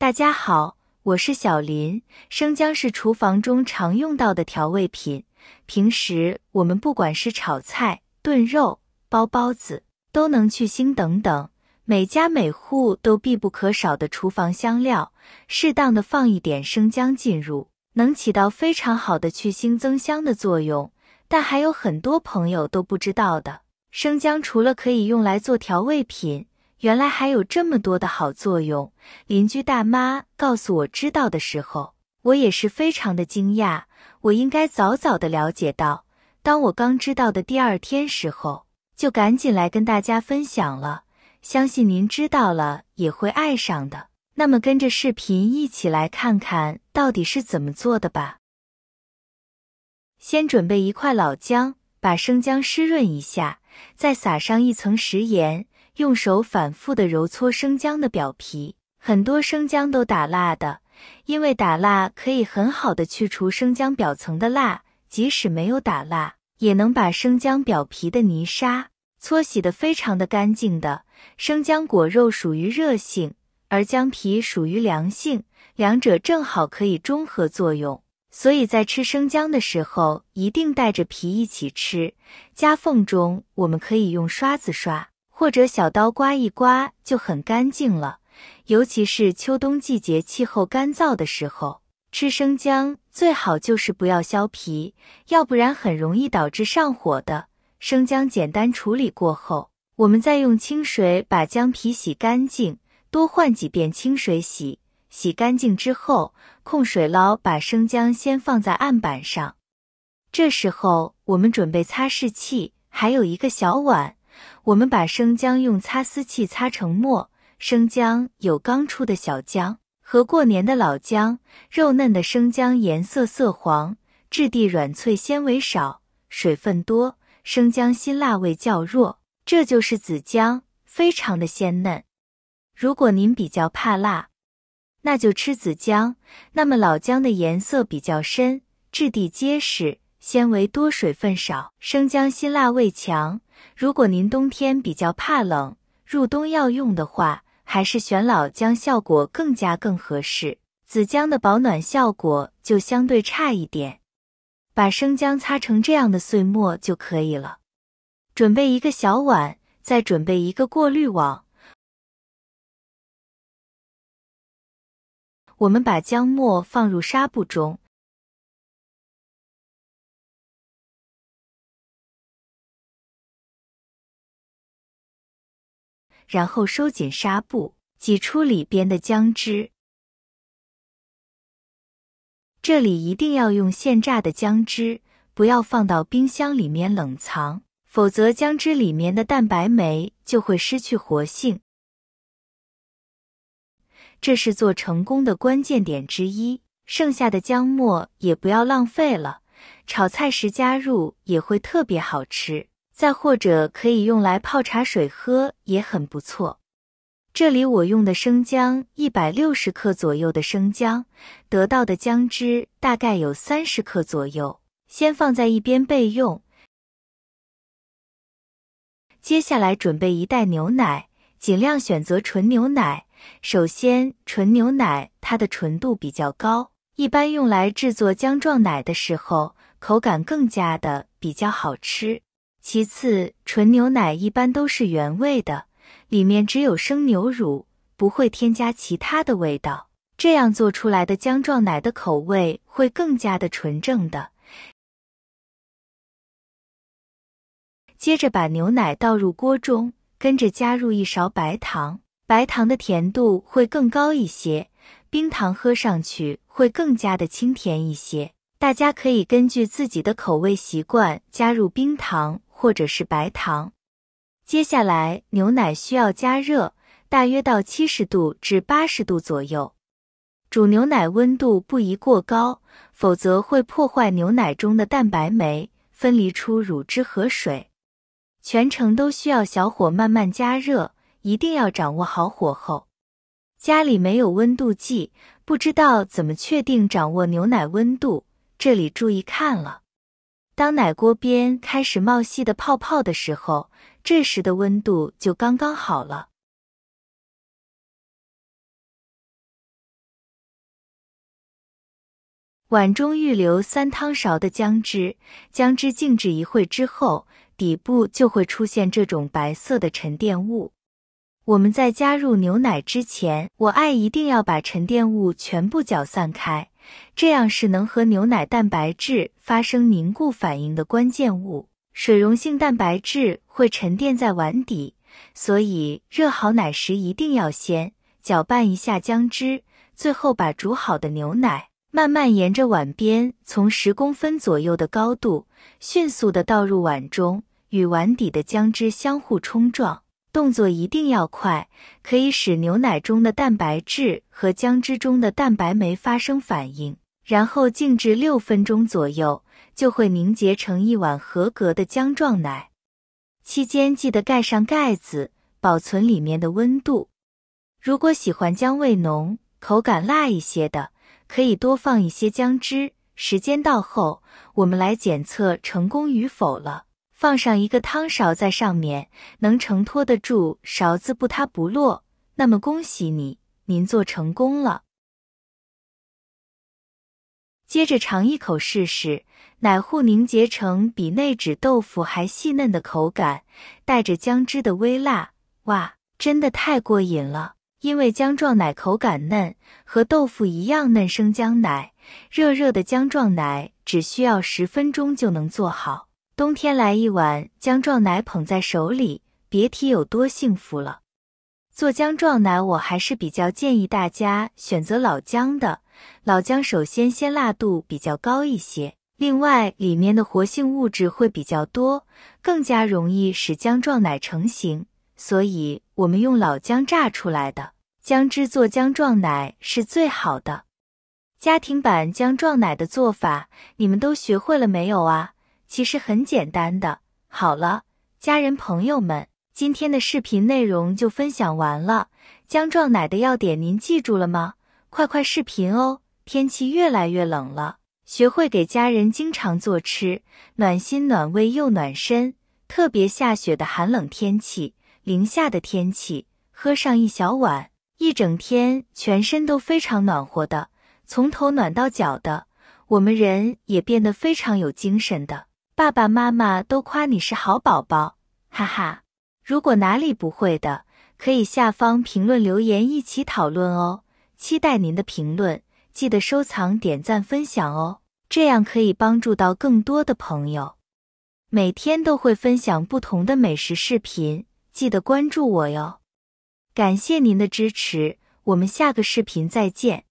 大家好，我是小林。生姜是厨房中常用到的调味品，平时我们不管是炒菜、炖肉、包包子，都能去腥等等。每家每户都必不可少的厨房香料，适当的放一点生姜进入，能起到非常好的去腥增香的作用。但还有很多朋友都不知道的，生姜除了可以用来做调味品。原来还有这么多的好作用！邻居大妈告诉我知道的时候，我也是非常的惊讶。我应该早早的了解到，当我刚知道的第二天时候，就赶紧来跟大家分享了。相信您知道了也会爱上的。那么跟着视频一起来看看到底是怎么做的吧。先准备一块老姜，把生姜湿润一下，再撒上一层食盐。用手反复的揉搓生姜的表皮，很多生姜都打蜡的，因为打蜡可以很好的去除生姜表层的蜡，即使没有打蜡，也能把生姜表皮的泥沙搓洗的非常的干净的。生姜果肉属于热性，而姜皮属于凉性，两者正好可以中和作用，所以在吃生姜的时候，一定带着皮一起吃。夹缝中我们可以用刷子刷。或者小刀刮一刮就很干净了，尤其是秋冬季节气候干燥的时候，吃生姜最好就是不要削皮，要不然很容易导致上火的。生姜简单处理过后，我们再用清水把姜皮洗干净，多换几遍清水洗。洗干净之后，控水捞把生姜先放在案板上，这时候我们准备擦拭器，还有一个小碗。我们把生姜用擦丝器擦成末。生姜有刚出的小姜和过年的老姜，肉嫩的生姜颜色色黄，质地软脆，纤维少，水分多。生姜辛辣味较弱，这就是紫姜，非常的鲜嫩。如果您比较怕辣，那就吃紫姜。那么老姜的颜色比较深，质地结实，纤维多，水分少。生姜辛辣味强。如果您冬天比较怕冷，入冬要用的话，还是选老姜效果更加更合适。紫姜的保暖效果就相对差一点。把生姜擦成这样的碎末就可以了。准备一个小碗，再准备一个过滤网。我们把姜末放入纱布中。然后收紧纱布，挤出里边的姜汁。这里一定要用现榨的姜汁，不要放到冰箱里面冷藏，否则姜汁里面的蛋白酶就会失去活性。这是做成功的关键点之一。剩下的姜末也不要浪费了，炒菜时加入也会特别好吃。再或者可以用来泡茶水喝，也很不错。这里我用的生姜一百六十克左右的生姜，得到的姜汁大概有三十克左右，先放在一边备用。接下来准备一袋牛奶，尽量选择纯牛奶。首先，纯牛奶它的纯度比较高，一般用来制作姜撞奶的时候，口感更加的比较好吃。其次，纯牛奶一般都是原味的，里面只有生牛乳，不会添加其他的味道，这样做出来的姜撞奶的口味会更加的纯正的。接着把牛奶倒入锅中，跟着加入一勺白糖，白糖的甜度会更高一些，冰糖喝上去会更加的清甜一些。大家可以根据自己的口味习惯加入冰糖。或者是白糖。接下来，牛奶需要加热，大约到七十度至八十度左右。煮牛奶温度不宜过高，否则会破坏牛奶中的蛋白酶，分离出乳汁和水。全程都需要小火慢慢加热，一定要掌握好火候。家里没有温度计，不知道怎么确定掌握牛奶温度，这里注意看了。当奶锅边开始冒细的泡泡的时候这时的温度就刚刚好了。碗中预留三汤勺的姜汁姜汁静置一会之后底部就会出现这种白色的沉淀物。我们在加入牛奶之前我爱一定要把沉淀物全部搅散开这样是能和牛奶蛋白质发生凝固反应的关键物。水溶性蛋白质会沉淀在碗底，所以热好奶时一定要先搅拌一下姜汁，最后把煮好的牛奶。慢慢沿着碗边，从十公分左右的高度，迅速的倒入碗中，与碗底的姜汁相互冲撞，动作一定要快，可以使牛奶中的蛋白质和姜汁中的蛋白酶发生反应，然后静置六分钟左右，就会凝结成一碗合格的姜撞奶。期间记得盖上盖子，保存里面的温度。如果喜欢姜味浓、口感辣一些的。可以多放一些姜汁。时间到后，我们来检测成功与否了。放上一个汤勺在上面，能承托得住勺子不塌不落，那么恭喜你，您做成功了。接着尝一口试试，奶糊凝结成比内酯豆腐还细嫩的口感，带着姜汁的微辣，哇，真的太过瘾了！因为姜撞奶口感嫩，和豆腐一样嫩生姜奶，热热的姜撞奶只需要十分钟就能做好。冬天来一碗姜撞奶捧在手里，别提有多幸福了。做姜撞奶，我还是比较建议大家选择老姜的。老姜首先鲜辣度比较高一些，另外里面的活性物质会比较多，更加容易使姜撞奶成型。所以，我们用老姜榨出来的姜汁做姜撞奶是最好的。家庭版姜撞奶的做法，你们都学会了没有啊？其实很简单的。好了，家人朋友们，今天的视频内容就分享完了。姜撞奶的要点您记住了吗？快快视频哦！天气越来越冷了，学会给家人经常做吃，暖心暖胃又暖身。特别下雪的寒冷天气。零下的天气，喝上一小碗，一整天全身都非常暖和的，从头暖到脚的，我们人也变得非常有精神的。爸爸妈妈都夸你是好宝宝，哈哈。如果哪里不会的，可以下方评论留言一起讨论哦。期待您的评论，记得收藏、点赞、分享哦，这样可以帮助到更多的朋友。每天都会分享不同的美食视频。记得关注我哟，感谢您的支持，我们下个视频再见。